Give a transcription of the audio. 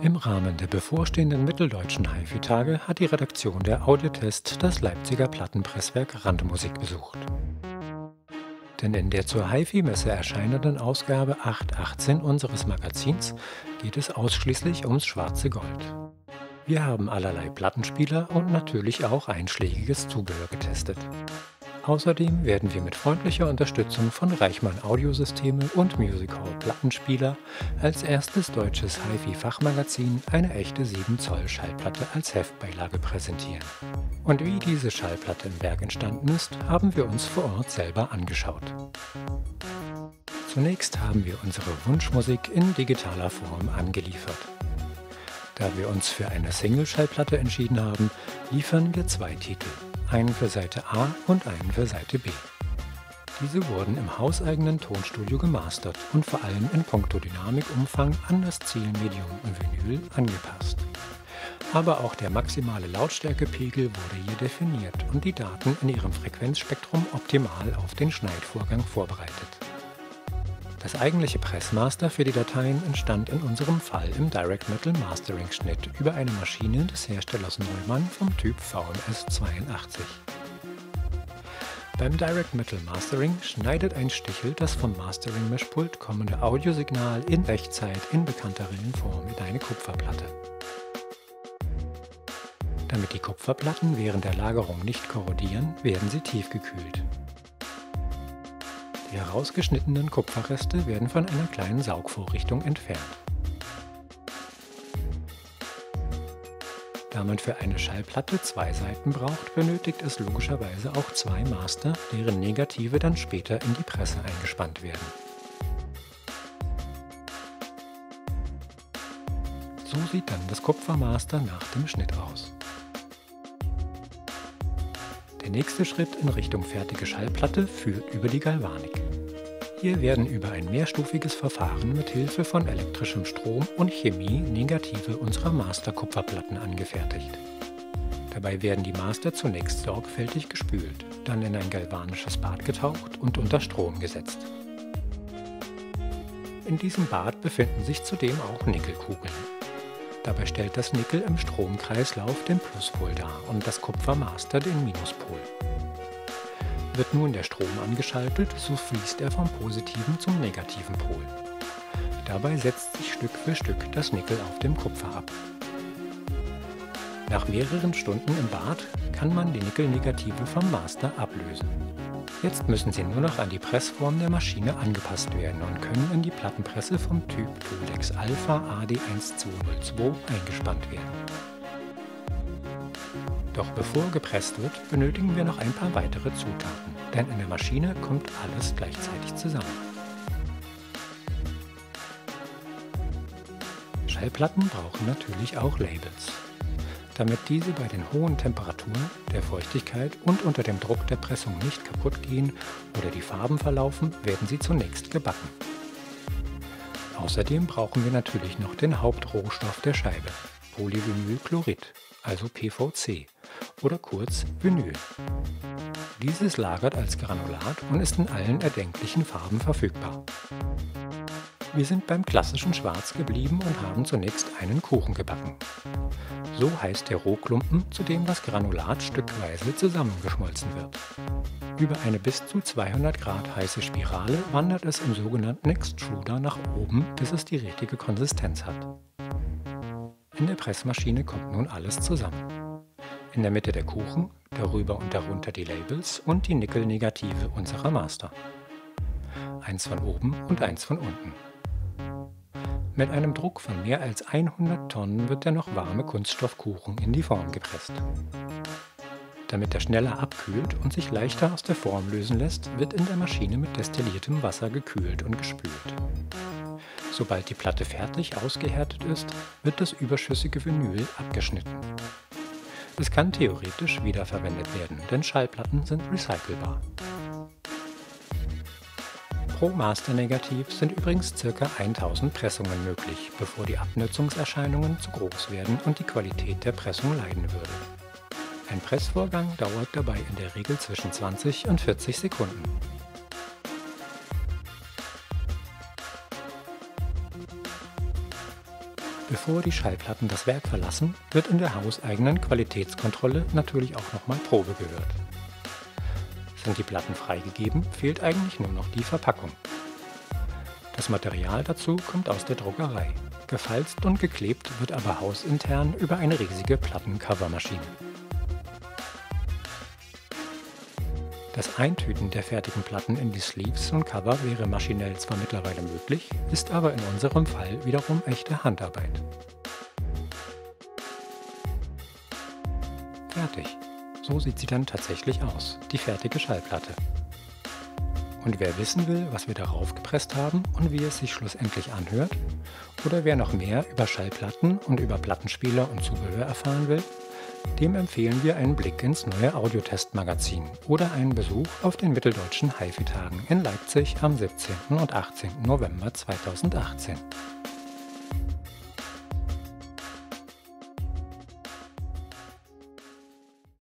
Im Rahmen der bevorstehenden Mitteldeutschen HiFi-Tage hat die Redaktion der Audiotest das Leipziger Plattenpresswerk Randmusik besucht. Denn in der zur HiFi-Messe erscheinenden Ausgabe 818 unseres Magazins geht es ausschließlich ums schwarze Gold. Wir haben allerlei Plattenspieler und natürlich auch einschlägiges Zubehör getestet. Außerdem werden wir mit freundlicher Unterstützung von Reichmann Audiosysteme und Music Hall Plattenspieler als erstes deutsches HiFi-Fachmagazin eine echte 7 Zoll Schallplatte als Heftbeilage präsentieren. Und wie diese Schallplatte im Werk entstanden ist, haben wir uns vor Ort selber angeschaut. Zunächst haben wir unsere Wunschmusik in digitaler Form angeliefert. Da wir uns für eine Single-Schallplatte entschieden haben, liefern wir zwei Titel, einen für Seite A und einen für Seite B. Diese wurden im hauseigenen Tonstudio gemastert und vor allem in puncto Dynamikumfang an das Zielmedium Vinyl angepasst. Aber auch der maximale Lautstärkepegel wurde hier definiert und die Daten in ihrem Frequenzspektrum optimal auf den Schneidvorgang vorbereitet. Das eigentliche Pressmaster für die Dateien entstand in unserem Fall im Direct Metal Mastering Schnitt über eine Maschine des Herstellers Neumann vom Typ VMS 82. Beim Direct Metal Mastering schneidet ein Stichel das vom Mastering-Mischpult kommende Audiosignal in Echtzeit in bekannter Wellenform in eine Kupferplatte. Damit die Kupferplatten während der Lagerung nicht korrodieren, werden sie tiefgekühlt. Die herausgeschnittenen Kupferreste werden von einer kleinen Saugvorrichtung entfernt. Da man für eine Schallplatte zwei Seiten braucht, benötigt es logischerweise auch zwei Master, deren Negative dann später in die Presse eingespannt werden. So sieht dann das Kupfermaster nach dem Schnitt aus. Der nächste Schritt in Richtung fertige Schallplatte führt über die Galvanik. Hier werden über ein mehrstufiges Verfahren mit Hilfe von elektrischem Strom und Chemie Negative unserer Master-Kupferplatten angefertigt. Dabei werden die Master zunächst sorgfältig gespült, dann in ein galvanisches Bad getaucht und unter Strom gesetzt. In diesem Bad befinden sich zudem auch Nickelkugeln. Dabei stellt das Nickel im Stromkreislauf den Pluspol dar und das Kupfermaster den Minuspol. Wird nun der Strom angeschaltet, so fließt er vom positiven zum negativen Pol. Dabei setzt sich Stück für Stück das Nickel auf dem Kupfer ab. Nach mehreren Stunden im Bad kann man die Nickelnegative vom Master ablösen. Jetzt müssen sie nur noch an die Pressform der Maschine angepasst werden und können in die Plattenpresse vom Typ Tolex Alpha AD1202 eingespannt werden. Doch bevor gepresst wird, benötigen wir noch ein paar weitere Zutaten, denn in der Maschine kommt alles gleichzeitig zusammen. Schallplatten brauchen natürlich auch Labels. Damit diese bei den hohen Temperaturen, der Feuchtigkeit und unter dem Druck der Pressung nicht kaputt gehen oder die Farben verlaufen, werden sie zunächst gebacken. Außerdem brauchen wir natürlich noch den Hauptrohstoff der Scheibe, Polyvinylchlorid, also PVC, oder kurz Vinyl. Dieses lagert als Granulat und ist in allen erdenklichen Farben verfügbar. Wir sind beim klassischen Schwarz geblieben und haben zunächst einen Kuchen gebacken. So heißt der Rohklumpen, zu dem das Granulat stückweise zusammengeschmolzen wird. Über eine bis zu 200 Grad heiße Spirale wandert es im sogenannten Extruder nach oben, bis es die richtige Konsistenz hat. In der Pressmaschine kommt nun alles zusammen. In der Mitte der Kuchen, darüber und darunter die Labels und die Nickelnegative unserer Master. Eins von oben und eins von unten. Mit einem Druck von mehr als 100 Tonnen wird der noch warme Kunststoffkuchen in die Form gepresst. Damit er schneller abkühlt und sich leichter aus der Form lösen lässt, wird in der Maschine mit destilliertem Wasser gekühlt und gespült. Sobald die Platte fertig ausgehärtet ist, wird das überschüssige Vinyl abgeschnitten. Es kann theoretisch wiederverwendet werden, denn Schallplatten sind recycelbar. Pro Master-Negativ sind übrigens ca. 1000 Pressungen möglich, bevor die Abnutzungserscheinungen zu groß werden und die Qualität der Pressung leiden würde. Ein Pressvorgang dauert dabei in der Regel zwischen 20 und 40 Sekunden. Bevor die Schallplatten das Werk verlassen, wird in der hauseigenen Qualitätskontrolle natürlich auch nochmal Probe gehört. Sind die Platten freigegeben, fehlt eigentlich nur noch die Verpackung. Das Material dazu kommt aus der Druckerei. Gefalzt und geklebt wird aber hausintern über eine riesige Plattencovermaschine. Das Eintüten der fertigen Platten in die Sleeves und Cover wäre maschinell zwar mittlerweile möglich, ist aber in unserem Fall wiederum echte Handarbeit. Fertig. So sieht sie dann tatsächlich aus, die fertige Schallplatte. Und wer wissen will, was wir darauf gepresst haben und wie es sich schlussendlich anhört, oder wer noch mehr über Schallplatten und über Plattenspieler und Zubehör erfahren will, dem empfehlen wir einen Blick ins neue Audiotest-Magazin oder einen Besuch auf den Mitteldeutschen HiFi-Tagen in Leipzig am 17. und 18. November 2018.